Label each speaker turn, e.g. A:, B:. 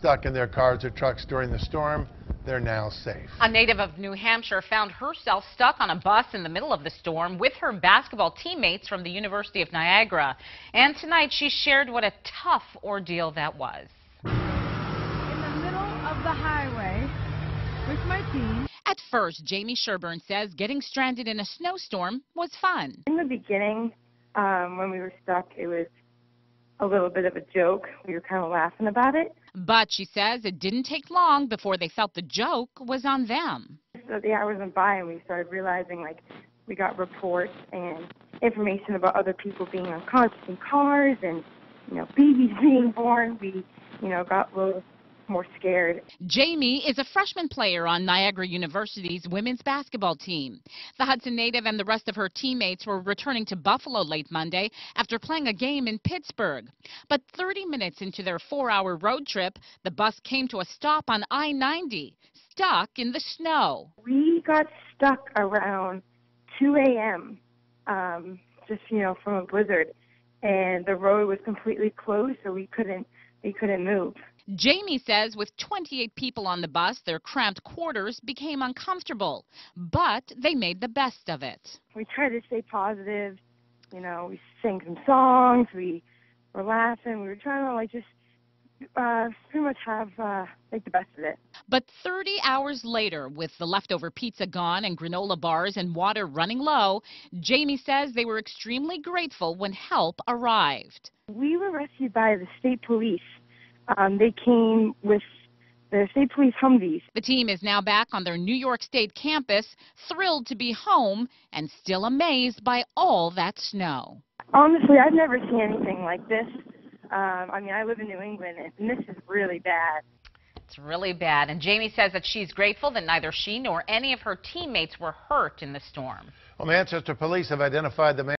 A: stuck in their cars or trucks during the storm. They're now safe.
B: A native of New Hampshire found herself stuck on a bus in the middle of the storm with her basketball teammates from the University of Niagara. And tonight she shared what a tough ordeal that was.
C: in the middle of the highway with my team.
B: At first, Jamie Sherburne says getting stranded in a snowstorm was fun.
D: In the beginning, um, when we were stuck, it was a little bit of a joke. We were kind of laughing about it.
B: But she says it didn't take long before they felt the joke was on them.
D: So the hours went by, and we started realizing, like, we got reports and information about other people being unconscious in cars and, you know, babies being born. We, you know, got little more scared.
B: Jamie is a freshman player on Niagara University's women's basketball team. The Hudson native and the rest of her teammates were returning to Buffalo late Monday after playing a game in Pittsburgh. But 30 minutes into their four hour road trip, the bus came to a stop on I 90, stuck in the snow.
D: We got stuck around 2 a.m., um, just, you know, from a blizzard. And the road was completely closed, so we couldn't, we couldn't move.
B: Jamie says with 28 people on the bus, their cramped quarters became uncomfortable, but they made the best of it.
D: we tried to stay positive. You know, we sang some songs. We were laughing. We were trying to like just uh, pretty much have uh, like the best of it.
B: But 30 hours later, with the leftover pizza gone and granola bars and water running low, Jamie says they were extremely grateful when help arrived.
D: We were rescued by the state police. Um, they came with the state police Humvees.
B: The team is now back on their New York State campus, thrilled to be home and still amazed by all that snow.
D: Honestly, I've never seen anything like this. Um, I mean, I live in New England, and this is really bad.
B: It's really bad. And Jamie says that she's grateful that neither she nor any of her teammates were hurt in the storm.
A: Well, Manchester police have identified the man.